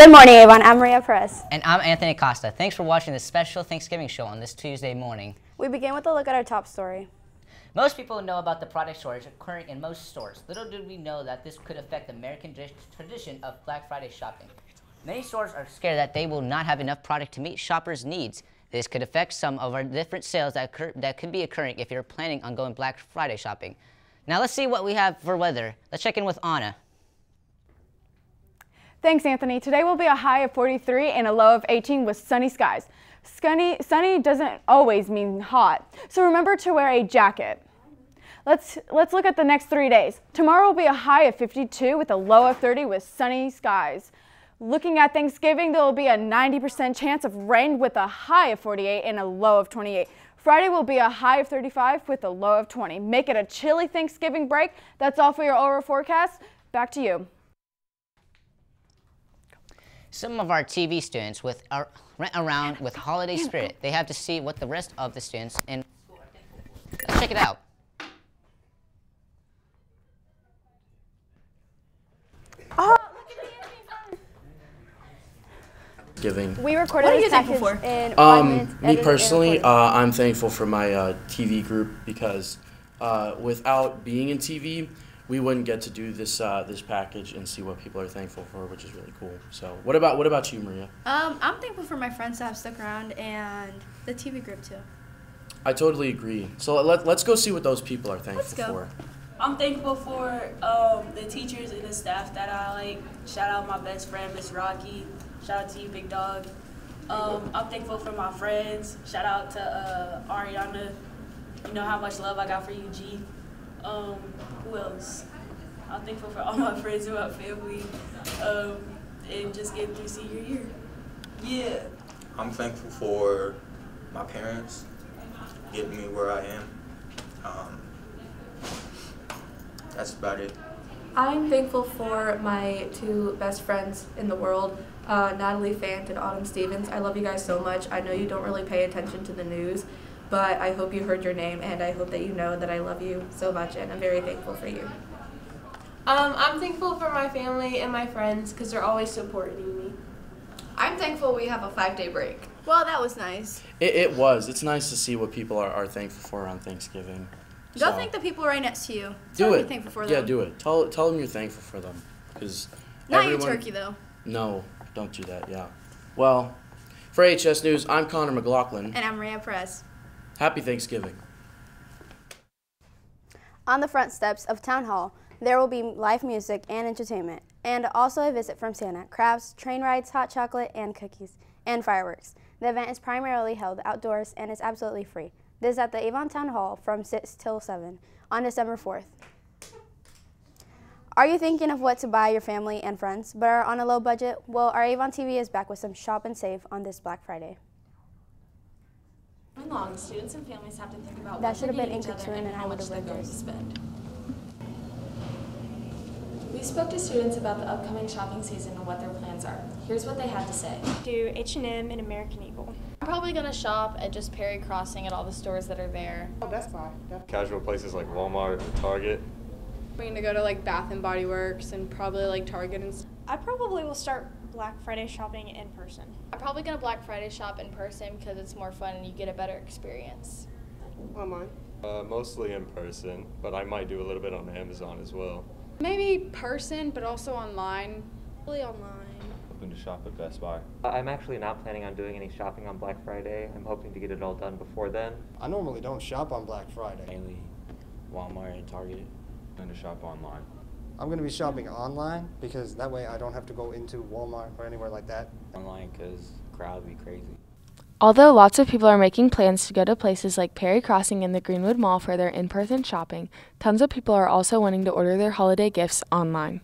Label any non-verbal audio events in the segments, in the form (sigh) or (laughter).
Good morning, Avon. I'm Maria Perez. And I'm Anthony Costa. Thanks for watching this special Thanksgiving show on this Tuesday morning. We begin with a look at our top story. Most people know about the product shortage occurring in most stores. Little did we know that this could affect the American tradition of Black Friday shopping. Many stores are scared that they will not have enough product to meet shoppers' needs. This could affect some of our different sales that, occur, that could be occurring if you're planning on going Black Friday shopping. Now let's see what we have for weather. Let's check in with Anna. Thanks, Anthony. Today will be a high of 43 and a low of 18 with sunny skies. Sunny, sunny doesn't always mean hot, so remember to wear a jacket. Let's, let's look at the next three days. Tomorrow will be a high of 52 with a low of 30 with sunny skies. Looking at Thanksgiving, there will be a 90% chance of rain with a high of 48 and a low of 28. Friday will be a high of 35 with a low of 20. Make it a chilly Thanksgiving break. That's all for your over forecast. Back to you. Some of our TV students with our, rent around with holiday spirit. They have to see what the rest of the students in. Let's check it out. Oh, Giving. We recorded what are this package for? in um, Me personally, uh, I'm thankful for my uh, TV group because uh, without being in TV, we wouldn't get to do this uh, this package and see what people are thankful for, which is really cool. So, what about what about you, Maria? Um, I'm thankful for my friends that have stuck around and the TV group too. I totally agree. So let, let's go see what those people are thankful for. I'm thankful for um, the teachers and the staff that I like. Shout out my best friend, Miss Rocky. Shout out to you, Big Dog. Um, I'm thankful for my friends. Shout out to uh, Ariana. You know how much love I got for you, G. Um, who else? I'm thankful for all my friends and my family, um, and just getting through senior year. Yeah. I'm thankful for my parents getting me where I am. Um, that's about it. I'm thankful for my two best friends in the world, uh, Natalie Fant and Autumn Stevens. I love you guys so much. I know you don't really pay attention to the news, but I hope you heard your name and I hope that you know that I love you so much and I'm very thankful for you. Um, I'm thankful for my family and my friends because they're always supporting me. I'm thankful we have a five day break. Well, that was nice. It, it was. It's nice to see what people are, are thankful for on Thanksgiving. Go so. thank the people right next to you. Tell do it. thankful for yeah, them. do it. Tell, tell them you're thankful for them. Cause Not everyone, your turkey, though. No, don't do that, yeah. Well, for HS News, I'm Connor McLaughlin. And I'm Maria Perez. Happy Thanksgiving. On the front steps of Town Hall, there will be live music and entertainment, and also a visit from Santa, crafts, train rides, hot chocolate, and cookies, and fireworks. The event is primarily held outdoors and is absolutely free. This is at the Avon Town Hall from 6 till 7 on December 4th. Are you thinking of what to buy your family and friends, but are on a low budget? Well, our Avon TV is back with some shop and save on this Black Friday long, students and families have to think about that what should have been each other and how much they're going to spend. We spoke to students about the upcoming shopping season and what their plans are. Here's what they had to say. Do H&M and American Eagle. I'm probably going to shop at just Perry Crossing at all the stores that are there. Oh, Best Buy. Casual places like Walmart or Target. I'm going to go to like Bath and Body Works and probably like Target and I probably will start Black Friday shopping in person. I'm probably going to Black Friday shop in person because it's more fun and you get a better experience. Online? Uh, mostly in person, but I might do a little bit on Amazon as well. Maybe person, but also online. Probably online. Hoping to shop at Best Buy. I'm actually not planning on doing any shopping on Black Friday. I'm hoping to get it all done before then. I normally don't shop on Black Friday. Mainly Walmart and Target. And to shop online. I'm going to be shopping online because that way I don't have to go into Walmart or anywhere like that. Online because crowd be crazy. Although lots of people are making plans to go to places like Perry Crossing and the Greenwood Mall for their in-person shopping, tons of people are also wanting to order their holiday gifts online.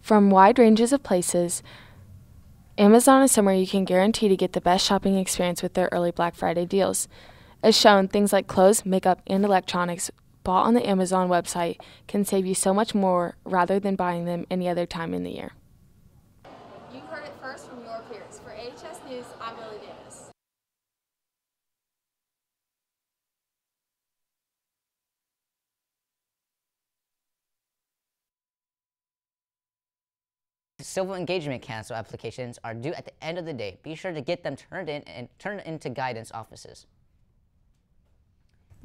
From wide ranges of places, Amazon is somewhere you can guarantee to get the best shopping experience with their early Black Friday deals. As shown, things like clothes, makeup, and electronics bought on the Amazon website can save you so much more rather than buying them any other time in the year. You heard it first from your peers. For AHS News, I'm Lily Davis. civil engagement council applications are due at the end of the day. Be sure to get them turned in and turned into guidance offices.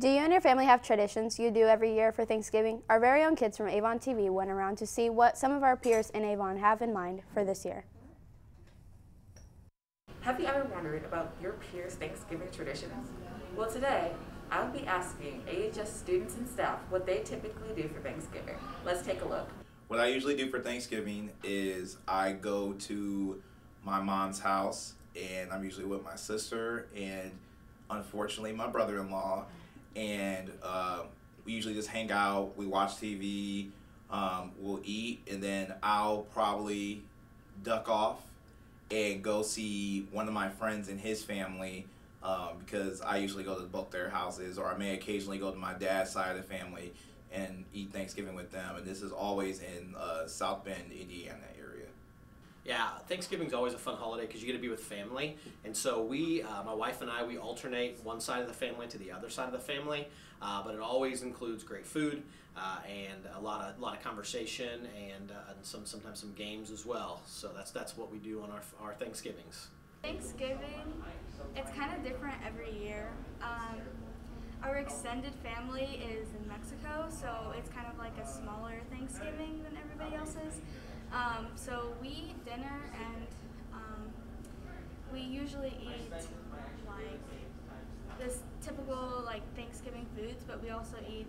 Do you and your family have traditions you do every year for Thanksgiving? Our very own kids from Avon TV went around to see what some of our peers in Avon have in mind for this year. Have you ever wondered about your peers' Thanksgiving traditions? Well, today, I'll be asking AHS students and staff what they typically do for Thanksgiving. Let's take a look. What I usually do for Thanksgiving is I go to my mom's house and I'm usually with my sister and unfortunately my brother-in-law and uh, we usually just hang out, we watch TV, um, we'll eat and then I'll probably duck off and go see one of my friends and his family um, because I usually go to both their houses, or I may occasionally go to my dad's side of the family and eat Thanksgiving with them. And this is always in uh, South Bend, Indiana. Yeah, Thanksgiving's always a fun holiday because you get to be with family, and so we, uh, my wife and I, we alternate one side of the family to the other side of the family. Uh, but it always includes great food uh, and a lot of lot of conversation and, uh, and some sometimes some games as well. So that's that's what we do on our our Thanksgivings. Thanksgiving, it's kind of different every year. Um, our extended family is in Mexico, so it's kind of like a smaller Thanksgiving than everybody else's. Um, so we eat dinner and um, we usually eat like this typical like Thanksgiving foods, but we also eat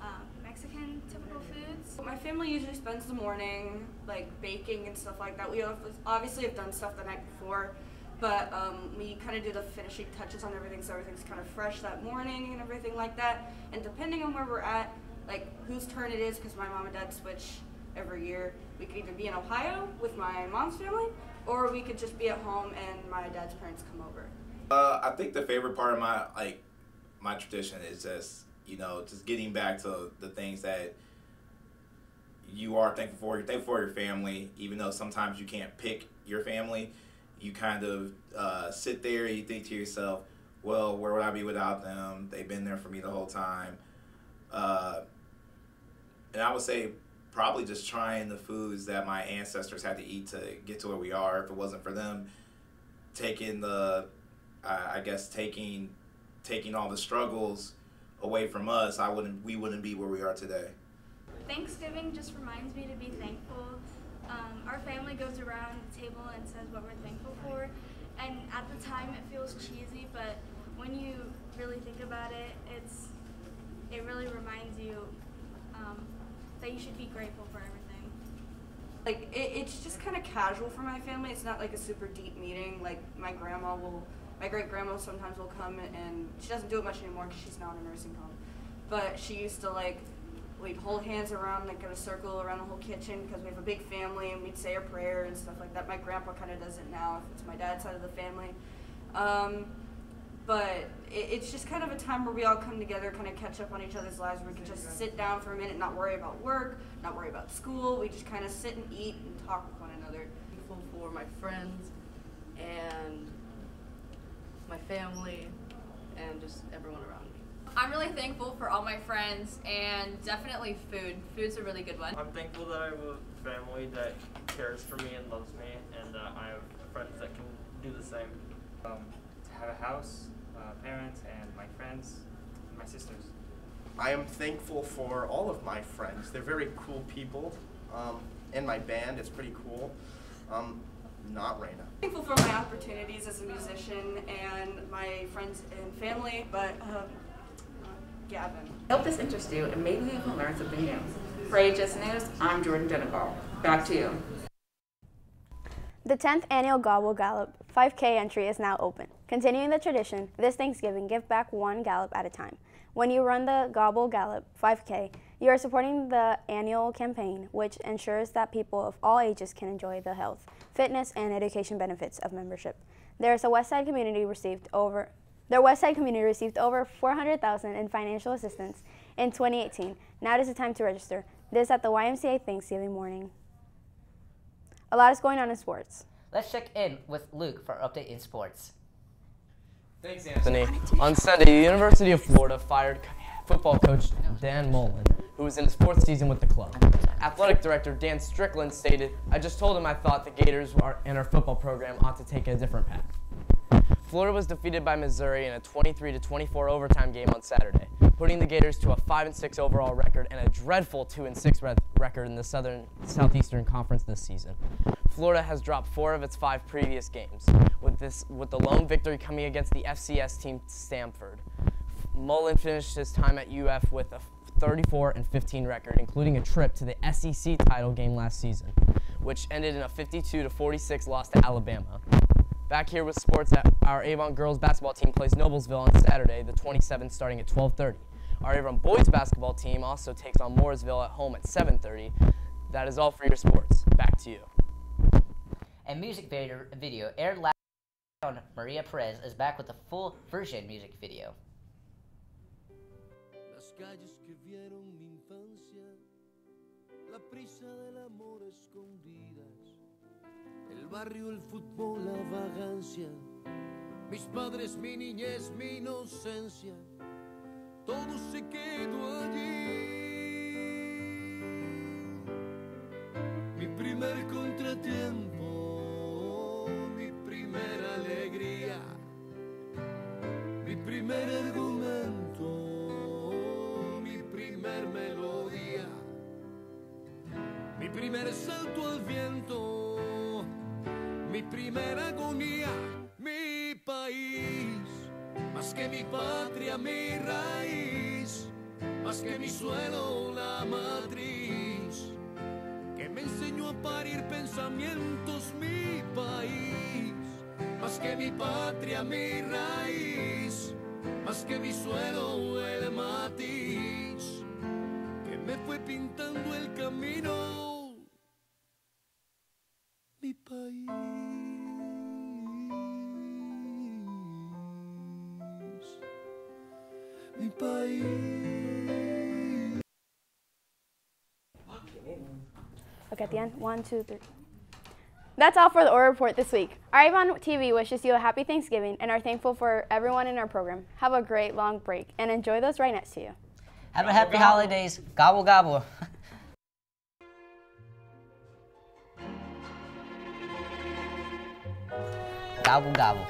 um, Mexican typical foods. My family usually spends the morning like baking and stuff like that. We obviously have done stuff the night before, but um, we kind of do the finishing touches on everything so everything's kind of fresh that morning and everything like that. And depending on where we're at, like whose turn it is, because my mom and dad switch every year. We could either be in Ohio with my mom's family, or we could just be at home and my dad's parents come over. Uh, I think the favorite part of my like my tradition is just you know just getting back to the things that you are thankful for. You're thankful for your family, even though sometimes you can't pick your family. You kind of uh, sit there and you think to yourself, well, where would I be without them? They've been there for me the whole time. Uh, and I would say probably just trying the foods that my ancestors had to eat to get to where we are. If it wasn't for them taking the, uh, I guess taking, taking all the struggles away from us, I wouldn't, we wouldn't be where we are today. Thanksgiving just reminds me to be thankful. Um, our family goes around the table and says what we're thankful for, and at the time it feels cheesy, but when you really think about it, it's it really reminds you um, that you should be grateful for everything. Like, it, it's just kind of casual for my family. It's not like a super deep meeting. Like, my grandma will, my great grandma sometimes will come and she doesn't do it much anymore because she's now in a nursing home. But she used to, like, we'd hold hands around, like, in a circle around the whole kitchen because we have a big family and we'd say a prayer and stuff like that. My grandpa kind of does it now if it's my dad's side of the family. Um, but it's just kind of a time where we all come together, kind of catch up on each other's lives. Where we can just sit down for a minute, not worry about work, not worry about school. We just kind of sit and eat and talk with one another. Thankful for my friends and my family and just everyone around me. I'm really thankful for all my friends and definitely food. Food's a really good one. I'm thankful that I have a family that cares for me and loves me, and uh, I have friends that can do the same. Um, to have a house, uh, parents and my friends, and my sisters. I am thankful for all of my friends. They're very cool people. Um, and my band is pretty cool. Um, not Raina. Thankful for my opportunities as a musician and my friends and family, but um, Gavin. I hope this interests you and maybe you can learn something new. For AHS News, I'm Jordan Dennegal. Back to you. The 10th annual Gobble Gallop 5K entry is now open. Continuing the tradition, this Thanksgiving, give back one gallop at a time. When you run the Gobble Gallop 5K, you are supporting the annual campaign, which ensures that people of all ages can enjoy the health, fitness, and education benefits of membership. There's a Westside community received over their Westside community received over 400,000 in financial assistance in 2018. Now it is the time to register. This at the YMCA Thanksgiving morning. A lot is going on in sports. Let's check in with Luke for update in sports. Thanks, Anthony. On Sunday, the University of Florida fired football coach Dan Mullen, who was in his fourth season with the club. Athletic director Dan Stricklin stated, I just told him I thought the Gators and our football program ought to take a different path. Florida was defeated by Missouri in a 23 24 overtime game on Saturday, putting the Gators to a 5 6 overall record and a dreadful 2 6 record in the Southern Southeastern Conference this season. Florida has dropped four of its five previous games, with this with the lone victory coming against the FCS team Samford. Mullen finished his time at UF with a 34 and 15 record, including a trip to the SEC title game last season, which ended in a 52 46 loss to Alabama. Back here with sports, our Avon girls basketball team plays Noblesville on Saturday, the 27th, starting at 12:30. Our Avon boys basketball team also takes on Mooresville at home at 7:30. That is all for your sports. Back to you. A music video, video aired last on Maria Perez is back with a full version music video. Barrio, el fútbol, la vagancia, mis padres, mi niñez, mi inocencia, todo se quedó allí. Mi primer contratiempo, mi primera alegría, mi primer argumento, mi primer melodía, mi primer salto al viento, mi primera agonía, mi país, más que mi patria, mi raíz, más que mi suelo, la matriz. Que me enseñó a parir pensamientos mi país, más que mi patria, mi raíz, más que mi suelo, el matiz, que me fue pintando el camino, Look at the end. One, two, three. That's all for the Oriole Report this week. Our Avon TV wishes you a happy Thanksgiving and are thankful for everyone in our program. Have a great long break and enjoy those right next to you. Have a happy holidays. Gobble gobble. (laughs) gobble gobble.